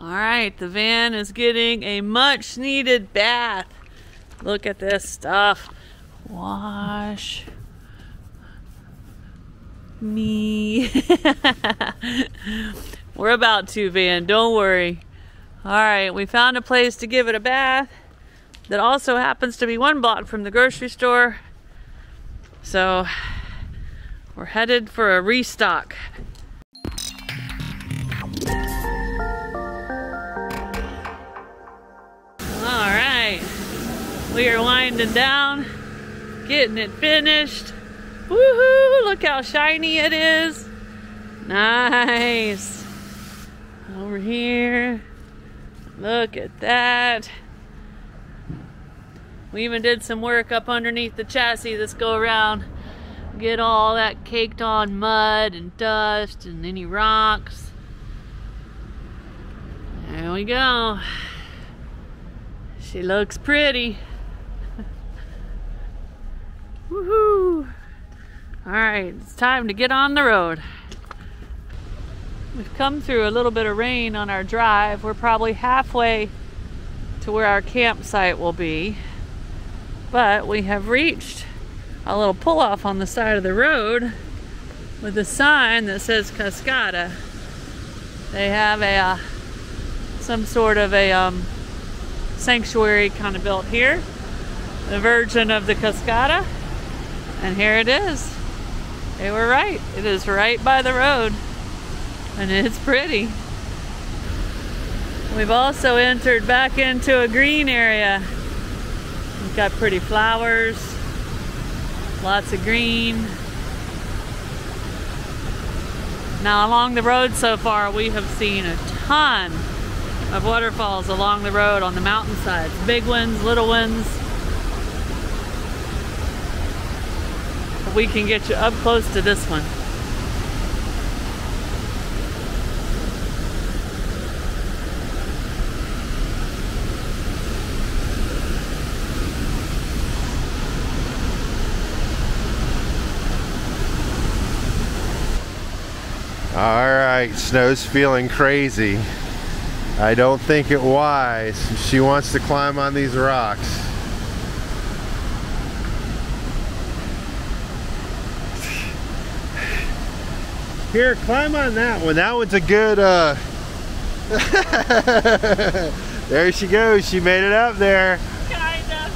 All right, the van is getting a much needed bath. Look at this stuff. Wash me. We're about to, van. Don't worry. All right, we found a place to give it a bath that also happens to be one block from the grocery store. So we're headed for a restock. We are winding down, getting it finished. Woohoo! Look how shiny it is. Nice. Over here. Look at that. We even did some work up underneath the chassis this go around. Get all that caked on mud and dust and any rocks. There we go. She looks pretty. Woohoo! Alright, it's time to get on the road. We've come through a little bit of rain on our drive. We're probably halfway to where our campsite will be. But we have reached a little pull off on the side of the road with a sign that says Cascada. They have a uh, some sort of a um, sanctuary kind of built here. The Virgin of the Cascada. And here it is. They were right. It is right by the road. And it's pretty. We've also entered back into a green area. We've got pretty flowers, lots of green. Now along the road so far we have seen a ton of waterfalls along the road on the mountainsides. Big ones, little ones. We can get you up close to this one. All right, Snow's feeling crazy. I don't think it wise. She wants to climb on these rocks. Here, climb on that one. That one's a good, uh... there she goes. She made it up there. Kinda.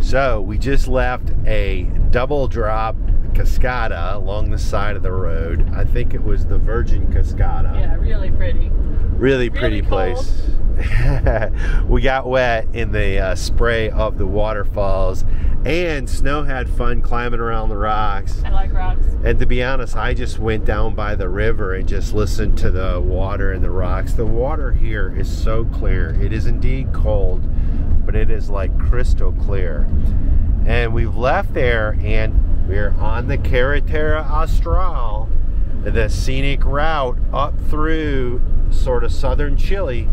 So, we just left a double drop cascada along the side of the road. I think it was the Virgin Cascada. Yeah, really pretty. Really pretty Really place. we got wet in the uh, spray of the waterfalls, and Snow had fun climbing around the rocks. I like rocks. And to be honest, I just went down by the river and just listened to the water and the rocks. The water here is so clear. It is indeed cold, but it is like crystal clear. And we've left there and we're on the Carretera Austral, the scenic route up through sort of southern Chile.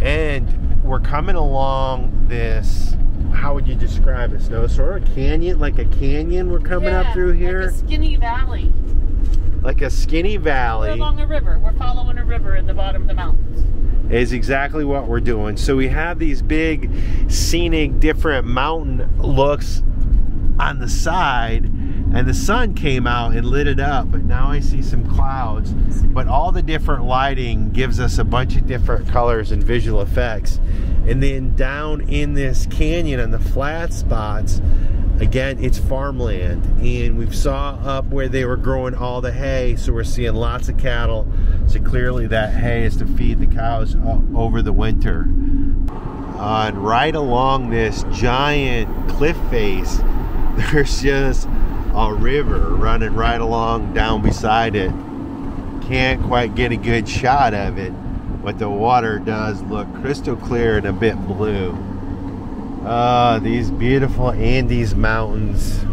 And we're coming along this, how would you describe it, Snow? Sort of a canyon, like a canyon we're coming Yeah, up through here. Like a skinny valley. like a skinny We're valley along a river. We're following a river in the bottom of the mountains. is exactly what we're doing. So we have these big scenic different mountain looks on the side and the sun came out and lit it up but now I see some clouds. But all the different lighting gives us a bunch of different colors and visual effects. And then down in this canyon on the flat spots again it's farmland. And we saw up where they were growing all the hay so we're seeing lots of cattle. So clearly that hay is to feed the cows over the winter. Uh, and right along this giant cliff face there's just a river running right along down beside it can't quite get a good shot of it but the water does look crystal clear and a bit blue Ah, these beautiful Andes mountains.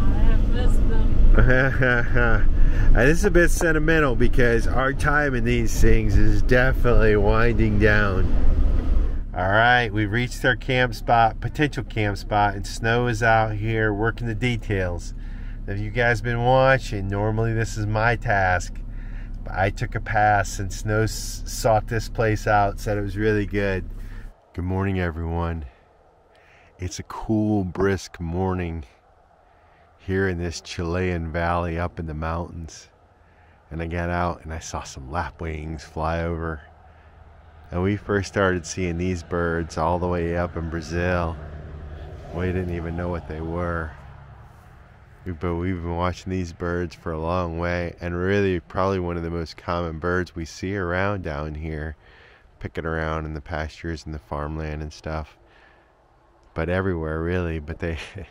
Uh, this is a bit sentimental because our time in these things is definitely winding down. All right, we reached our camp spot, potential camp spot, and Snow is out here working the details. If you guys been watching, normally this is my task, But I took a pass and Snow sought this place out, said it was really good. Good morning, everyone. It's a cool, brisk morning here in this Chilean valley up in the mountains. And I got out and I saw some lapwings fly over. And we first started seeing these birds all the way up in Brazil. We didn't even know what they were. But we've been watching these birds for a long way, and really, probably one of the most common birds we see around down here, picking around in the pastures and the farmland and stuff. But everywhere, really. But they,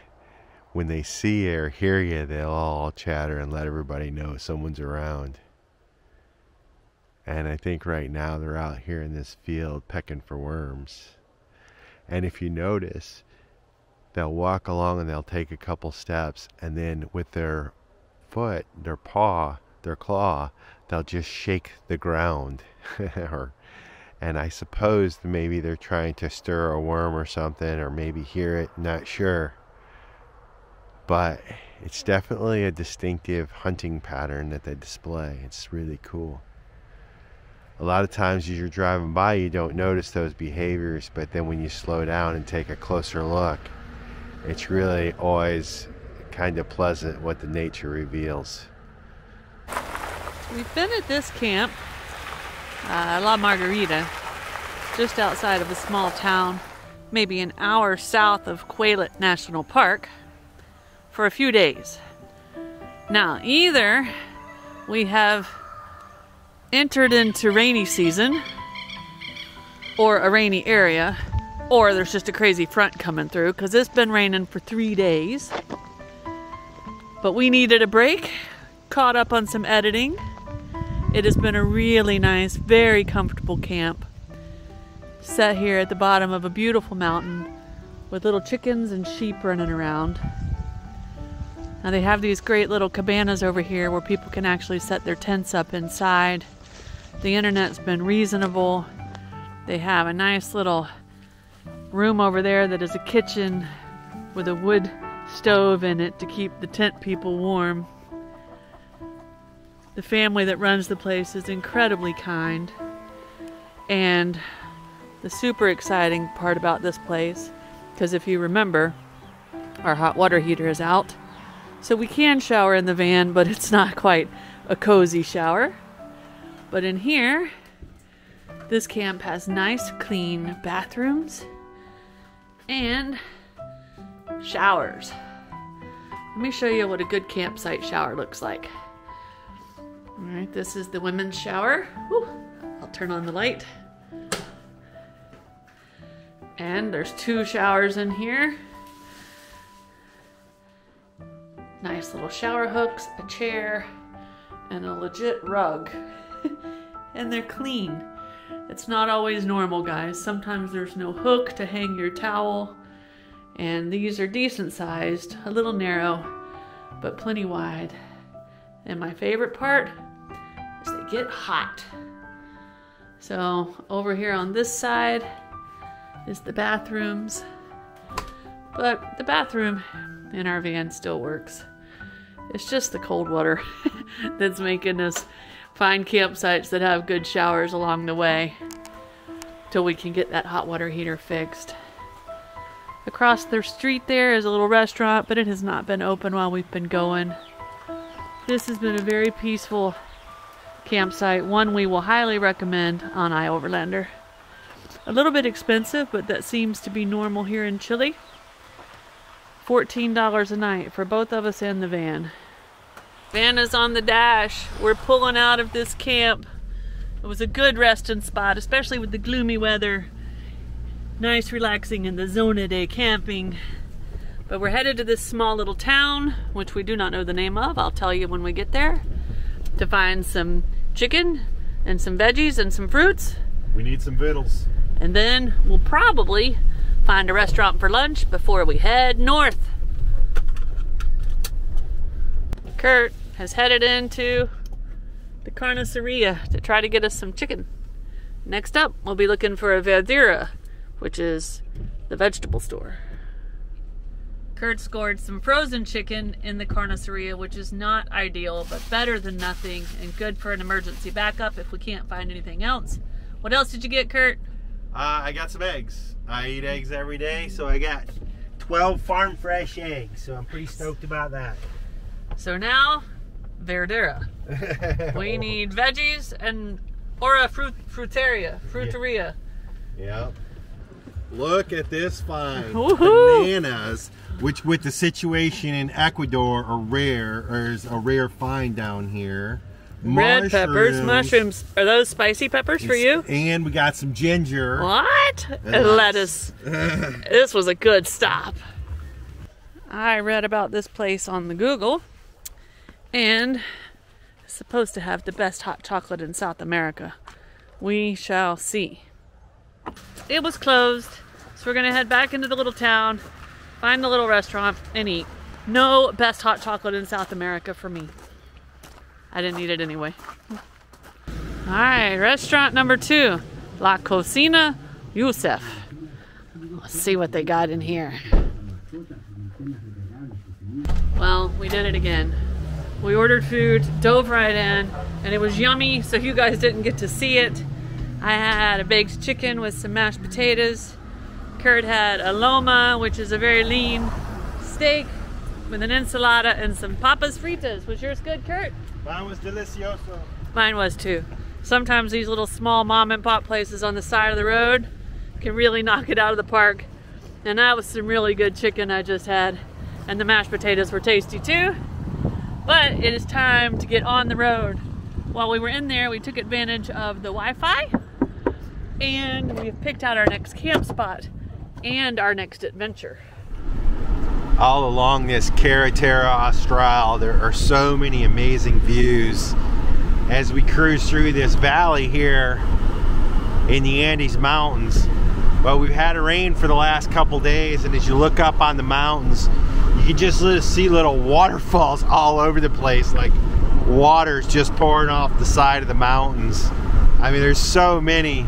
when they see or hear you, they'll all chatter and let everybody know someone's around. And I think right now they're out here in this field pecking for worms. And if you notice, they'll walk along and they'll take a couple steps, and then with their foot, their paw, their claw, they'll just shake the ground. or, and I suppose maybe they're trying to stir a worm or something, or maybe hear it, not sure. But it's definitely a distinctive hunting pattern that they display. It's really cool a lot of times as you're driving by you don't notice those behaviors but then when you slow down and take a closer look it's really always kind of pleasant what the nature reveals. We've been at this camp uh, La Margarita just outside of a small town maybe an hour south of Queulat National Park for a few days. Now either we have entered into rainy season or a rainy area or there's just a crazy front coming through because it's been raining for three days. But we needed a break caught up on some editing. It has been a really nice very comfortable camp. Set here at the bottom of a beautiful mountain with little chickens and sheep running around. Now they have these great little cabanas over here where people can actually set their tents up inside. The internet's been reasonable. They have a nice little room over there that is a kitchen with a wood stove in it to keep the tent people warm. The family that runs the place is incredibly kind. And the super exciting part about this place, because if you remember, our hot water heater is out. So we can shower in the van, but it's not quite a cozy shower. But in here, this camp has nice clean bathrooms and showers. Let me show you what a good campsite shower looks like. All right, this is the women's shower. I'll turn on the light. And there's two showers in here. Nice little shower hooks, a chair, and a legit rug. and they're clean. It's not always normal, guys. Sometimes there's no hook to hang your towel, and these are decent sized, a little narrow, but plenty wide. And my favorite part is they get hot. So over here on this side is the bathrooms, but the bathroom in our van still works. It's just the cold water that's making us find campsites that have good showers along the way till we can get that hot water heater fixed. Across the street there is a little restaurant, but it has not been open while we've been going. This has been a very peaceful campsite, one we will highly recommend on iOverlander. A little bit expensive, but that seems to be normal here in Chile. $14 a night for both of us and the van. Van is on the dash. We're pulling out of this camp. It was a good resting spot, especially with the gloomy weather. Nice relaxing in the zona de camping. But we're headed to this small little town, which we do not know the name of. I'll tell you when we get there. To find some chicken and some veggies and some fruits. We need some victuals. And then we'll probably find a restaurant for lunch before we head north. Curt has headed into the carniceria to try to get us some chicken. Next up, we'll be looking for a verdura, which is the vegetable store. Curt scored some frozen chicken in the carniceria, which is not ideal, but better than nothing and good for an emergency backup if we can't find anything else. What else did you get, Curt? Uh, I got some eggs. I eat eggs every day, so I got 12 farm fresh eggs. So I'm pretty stoked about that. So now, verdura. we need veggies and or a fruit fruteria, fruiteria. Yep. Look at this find. Bananas, which with the situation in Ecuador are rare, or is a rare find down here. Red peppers, mushrooms. Are those spicy peppers for you? And we got some ginger. What? And lettuce. this was a good stop. I read about this place on the Google and supposed to have the best hot chocolate in South America. We shall see. It was closed, so we're gonna head back into the little town, find the little restaurant, and eat. No best hot chocolate in South America for me. I didn't eat it anyway. All right, restaurant number two, La Cocina Yusef. Let's see what they got in here. Well, we did it again. We ordered food, dove right in, and it was yummy, so you guys didn't get to see it. I had a baked chicken with some mashed potatoes. Curt had a loma, which is a very lean steak with an ensalada and some papas fritas. Was yours good, Curt? Mine was delicioso. Mine was too. Sometimes these little small mom and pop places on the side of the road can really knock it out of the park. And that was some really good chicken I just had. And the mashed potatoes were tasty too. But it is time to get on the road. While we were in there, we took advantage of the Wi-Fi and we've picked out our next camp spot and our next adventure. All along this Carretera Austral, there are so many amazing views as we cruise through this valley here in the Andes Mountains. Well, we've had a rain for the last couple days, and as you look up on the mountains, you just see little waterfalls all over the place, like water's just pouring off the side of the mountains. I mean, there's so many,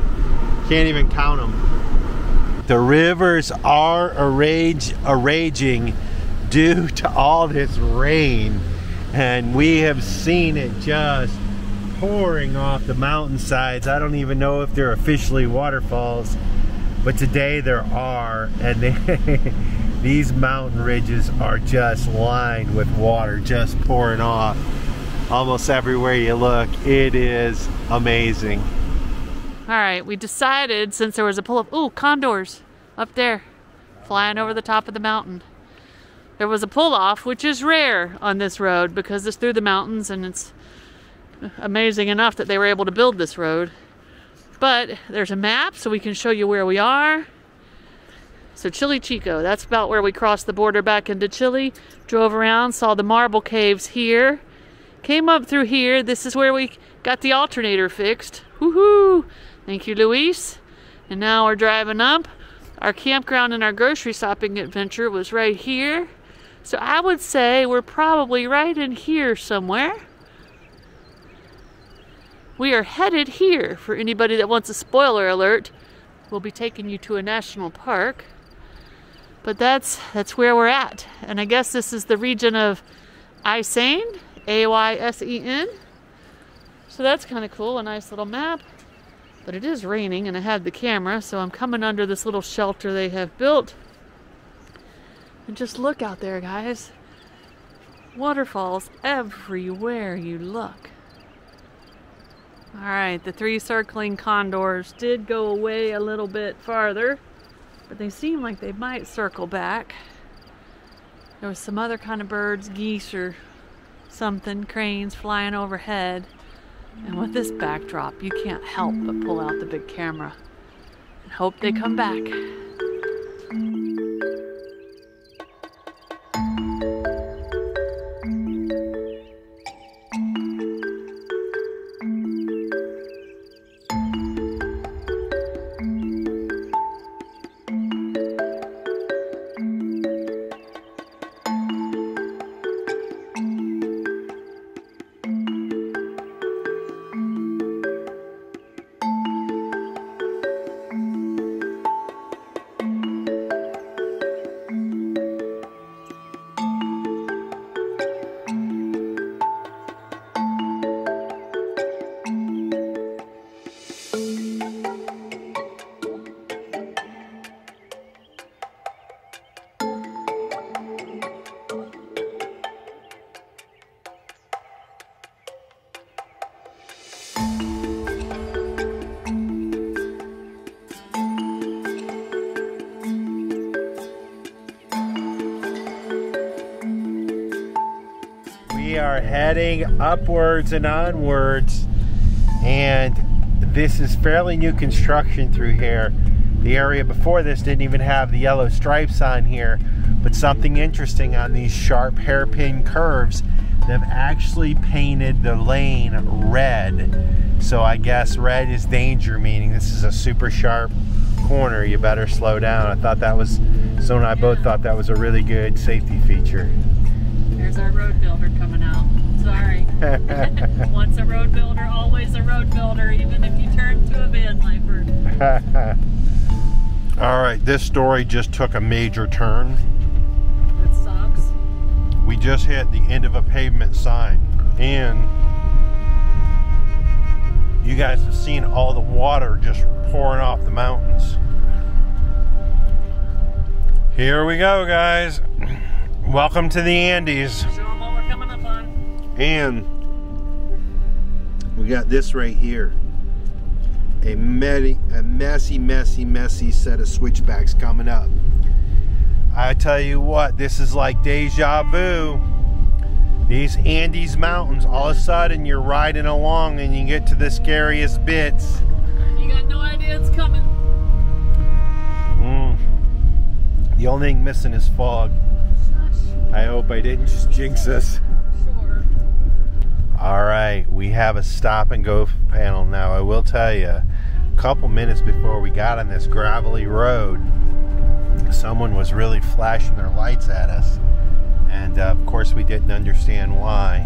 can't even count them. The rivers are a, rage, a raging due to all this rain, and we have seen it just pouring off the mountainsides. I don't even know if they're officially waterfalls, but today there are, and they, these mountain ridges are just lined with water just pouring off almost everywhere you look. It is amazing. All right, we decided since there was a pull up, ooh, condors up there flying over the top of the mountain. There was a pull off, which is rare on this road because it's through the mountains and it's amazing enough that they were able to build this road. But there's a map so we can show you where we are. So Chile Chico, that's about where we crossed the border back into Chile. Drove around, saw the marble caves here. Came up through here. This is where we got the alternator fixed. Woohoo! Thank you, Luis. And now we're driving up. Our campground and our grocery shopping adventure was right here. So I would say we're probably right in here somewhere. We are headed here for anybody that wants a spoiler alert. We'll be taking you to a national park. But that's that's where we're at. And I guess this is the region of Aysen, A-Y-S-E-N. So that's kind of cool, a nice little map. But it is raining and I have the camera, so I'm coming under this little shelter they have built. And just look out there, guys. Waterfalls everywhere you look. All right, the three circling condors did go away a little bit farther, but they seem like they might circle back. There was some other kind of birds, geese or something, cranes flying overhead. And with this backdrop, you can't help but pull out the big camera and hope they come back. Are heading upwards and onwards. And this is fairly new construction through here. The area before this didn't even have the yellow stripes on here, but something interesting on these sharp hairpin curves, they've actually painted the lane red. So I guess red is danger, meaning this is a super sharp corner. You better slow down. I thought that was, so and I both thought that was a really good safety feature. There's our road builder coming out. Sorry. Once a road builder, always a road builder, even if you turn to a van lifer. All right, this story just took a major turn. That sucks. We just hit the end of a pavement sign, and you guys have seen all the water just pouring off the mountains. Here we go, guys. Welcome to the Andes. Show them what we're coming up on. And we got this right here. A, messy, a messy, messy, messy set of switchbacks coming up. I tell you what, this is like deja vu. These Andes Mountains, all of a sudden you're riding along and you get to the scariest bits. You got no idea it's coming. Mm. The only thing missing is fog. I hope I didn't just jinx us. Sure. All right, we have a stop and go panel now. I will tell you, a couple minutes before we got on this gravelly road, someone was really flashing their lights at us. And uh, of course, we didn't understand why.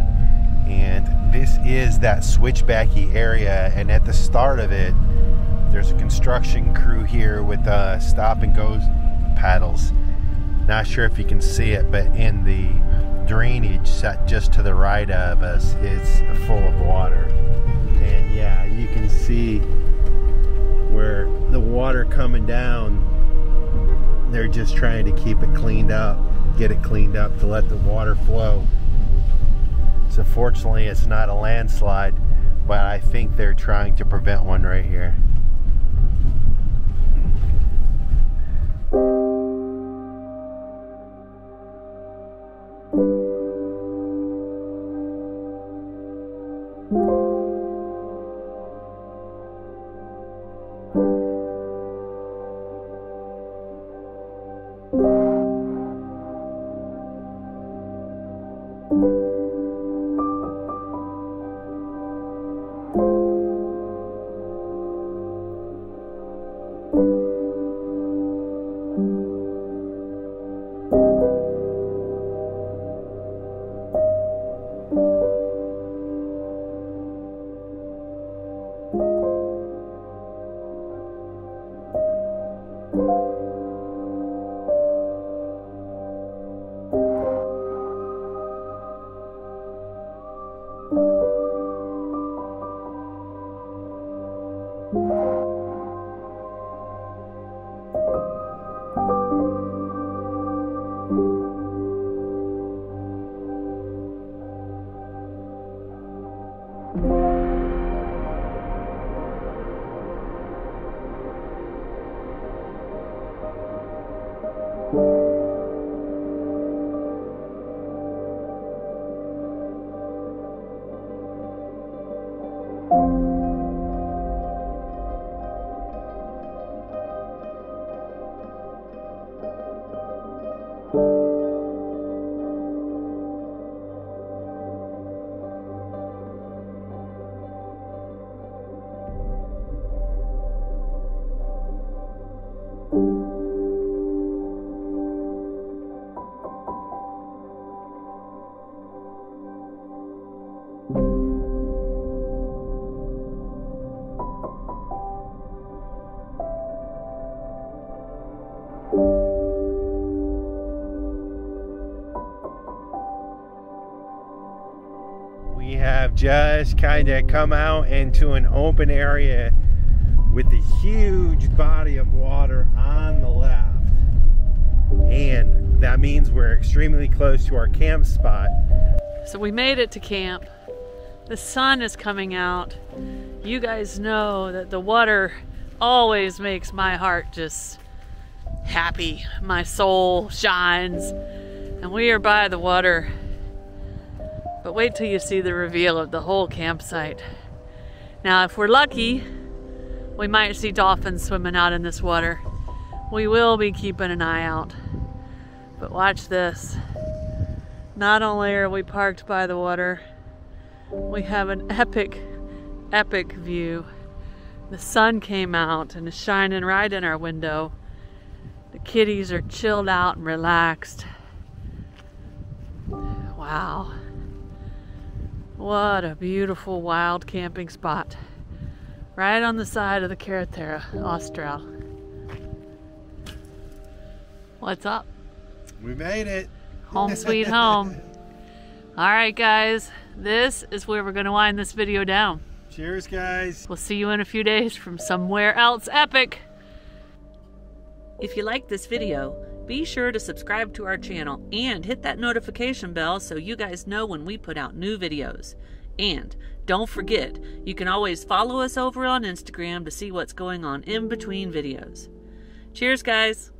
And this is that switchbacky area. And at the start of it, there's a construction crew here with uh, stop and go paddles. Not sure if you can see it, but in the drainage set just to the right of us is full of water. And yeah, you can see where the water coming down, they're just trying to keep it cleaned up, get it cleaned up to let the water flow. So fortunately it's not a landslide, but I think they're trying to prevent one right here. We just kind of come out into an open area with a huge body of water on the left. And that means we're extremely close to our camp spot. So we made it to camp. The sun is coming out. You guys know that the water always makes my heart just happy. My soul shines. And we are by the water. But wait till you see the reveal of the whole campsite. Now, if we're lucky, we might see dolphins swimming out in this water. We will be keeping an eye out. But watch this. Not only are we parked by the water, we have an epic, epic view. The sun came out and is shining right in our window. The kitties are chilled out and relaxed. Wow. What a beautiful wild camping spot. Right on the side of the Carretera Austral. What's up? We made it. Home sweet home. All right, guys. This is where we're going to wind this video down. Cheers, guys. We'll see you in a few days from somewhere else epic. If you like this video, be sure to subscribe to our channel and hit that notification bell so you guys know when we put out new videos. And don't forget, you can always follow us over on Instagram to see what's going on in between videos. Cheers, guys!